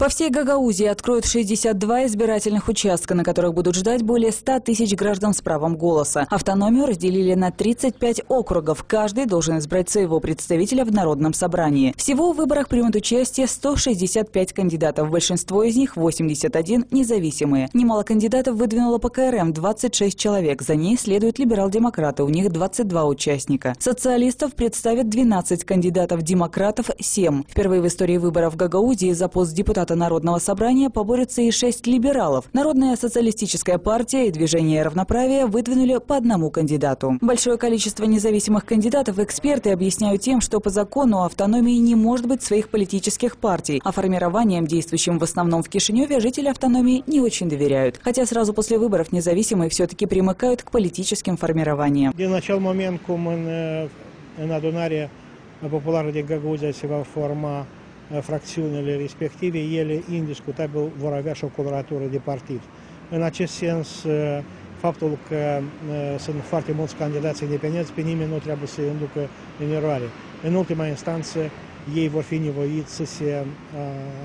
По всей Гагаузии откроют 62 избирательных участка, на которых будут ждать более 100 тысяч граждан с правом голоса. Автономию разделили на 35 округов. Каждый должен избрать своего представителя в Народном собрании. Всего в выборах примут участие 165 кандидатов. Большинство из них, 81, независимые. Немало кандидатов выдвинуло по КРМ – 26 человек. За ней следуют либерал-демократы, у них 22 участника. Социалистов представят 12 кандидатов, демократов – 7. Впервые в истории выборов в Гагаузии за пост депутата депутата Народного собрания поборются и шесть либералов. Народная социалистическая партия и движение равноправия выдвинули по одному кандидату. Большое количество независимых кандидатов эксперты объясняют тем, что по закону автономии не может быть своих политических партий, а формированием, действующим в основном в Кишиневе, жители автономии не очень доверяют. Хотя сразу после выборов независимые все-таки примыкают к политическим формированиям. Cum în, în adunare populară din Gagauzia se va forma fracțiunile respective, ele indiscutabil vor avea și o coloratură de partid. În acest sens, faptul că sunt foarte mulți candidați independenți, pe nimeni nu trebuie să inducă în eroare. În ultima instanță, ei vor fi nevoiți să se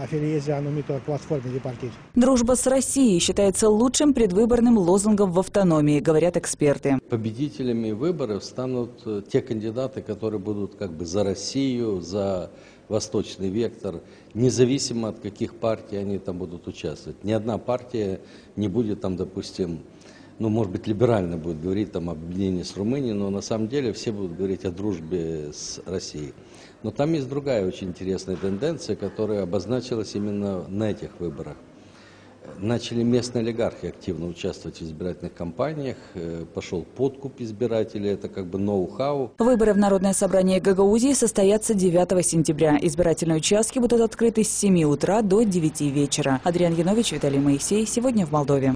афилиeze anumitor платформе de partid. Дружба с Россией считается лучшим предвыборным лозунгом в автономии, говорят эксперты. Победителями выборов станут те кандидаты, которые будут как бы за Россию, за восточный вектор, независимо от каких партий они там будут участвовать. Ни одна партия не будет там, допустим, ну, может быть, либерально будет говорить там об объединении с Румынией, но на самом деле все будут говорить о дружбе с Россией. Но там есть другая очень интересная тенденция, которая обозначилась именно на этих выборах. Начали местные олигархи активно участвовать в избирательных кампаниях, э, пошел подкуп избирателей, это как бы ноу-хау. Выборы в Народное собрание Гагаузии состоятся 9 сентября. Избирательные участки будут открыты с 7 утра до 9 вечера. Адриан Янович, Виталий Моисей. Сегодня в Молдове.